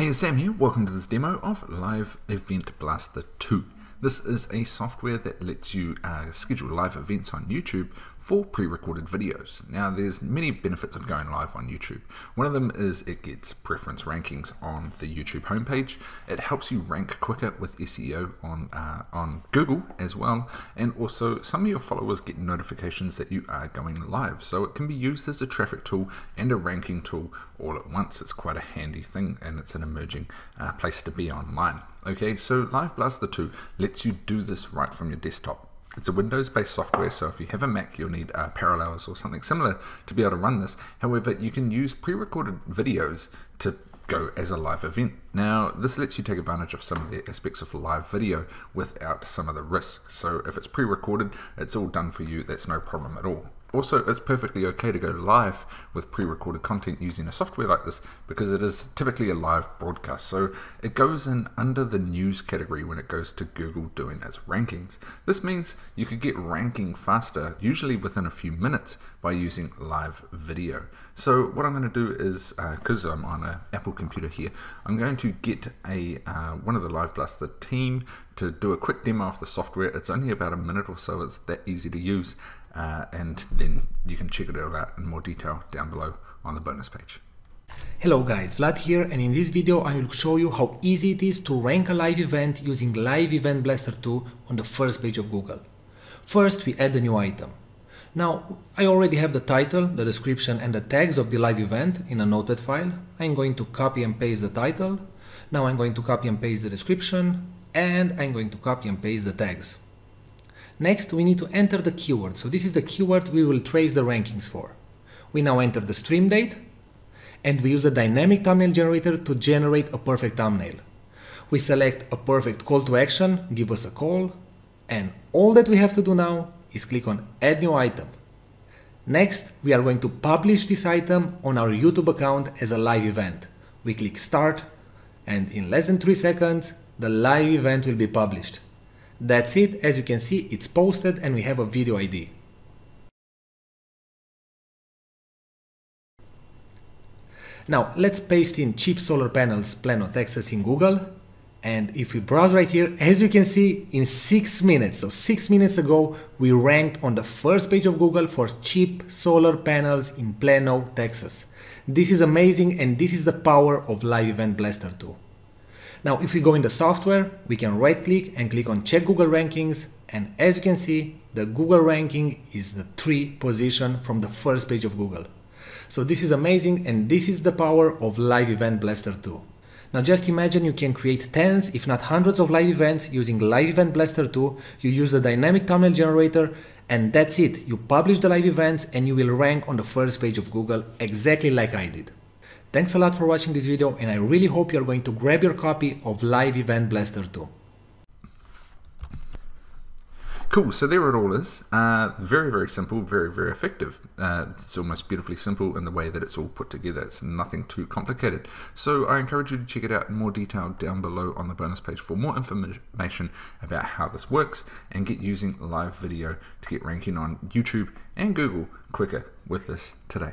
Hey, it's Sam here. Welcome to this demo of Live Event Blaster 2. This is a software that lets you uh, schedule live events on YouTube for pre-recorded videos. Now there's many benefits of going live on YouTube. One of them is it gets preference rankings on the YouTube homepage. It helps you rank quicker with SEO on, uh, on Google as well. And also some of your followers get notifications that you are going live. So it can be used as a traffic tool and a ranking tool all at once. It's quite a handy thing and it's an emerging uh, place to be online. Okay, so Live Blaster 2 lets you do this right from your desktop. It's a Windows-based software, so if you have a Mac, you'll need uh, Parallels or something similar to be able to run this. However, you can use pre-recorded videos to go as a live event. Now, this lets you take advantage of some of the aspects of live video without some of the risks. So if it's pre-recorded, it's all done for you. That's no problem at all. Also, it's perfectly okay to go live with pre-recorded content using a software like this because it is typically a live broadcast. So it goes in under the news category when it goes to Google doing its rankings. This means you could get ranking faster, usually within a few minutes, by using live video. So what I'm going to do is, because uh, I'm on an Apple computer here, I'm going to get a uh, one of the Live Blaster team to do a quick demo of the software. It's only about a minute or so. It's that easy to use uh, and then you can check it all out in more detail down below on the bonus page. Hello guys, Vlad here and in this video I will show you how easy it is to rank a live event using Live Event Blaster 2 on the first page of Google. First we add a new item. Now I already have the title, the description and the tags of the live event in a notepad file. I'm going to copy and paste the title. Now I'm going to copy and paste the description and I'm going to copy and paste the tags. Next, we need to enter the keyword. So this is the keyword we will trace the rankings for. We now enter the stream date and we use the dynamic thumbnail generator to generate a perfect thumbnail. We select a perfect call to action, give us a call, and all that we have to do now is click on add new item. Next, we are going to publish this item on our YouTube account as a live event. We click start and in less than 3 seconds, the live event will be published. That's it, as you can see it's posted and we have a video ID. Now let's paste in cheap solar panels Plano, Texas in Google and if we browse right here, as you can see in 6 minutes, so 6 minutes ago we ranked on the first page of Google for cheap solar panels in Plano, Texas. This is amazing and this is the power of Live Event Blaster 2. Now if we go in the software, we can right click and click on check Google rankings and as you can see, the Google ranking is the 3 position from the first page of Google. So this is amazing and this is the power of Live Event Blaster 2. Now just imagine you can create tens if not hundreds of live events using Live Event Blaster 2, you use the dynamic thumbnail generator and that's it, you publish the live events and you will rank on the first page of Google exactly like I did. Thanks a lot for watching this video and I really hope you're going to grab your copy of Live Event Blaster 2. Cool, so there it all is. Uh, very, very simple, very, very effective. Uh, it's almost beautifully simple in the way that it's all put together. It's nothing too complicated. So I encourage you to check it out in more detail down below on the bonus page for more information about how this works and get using live video to get ranking on YouTube and Google quicker with this today.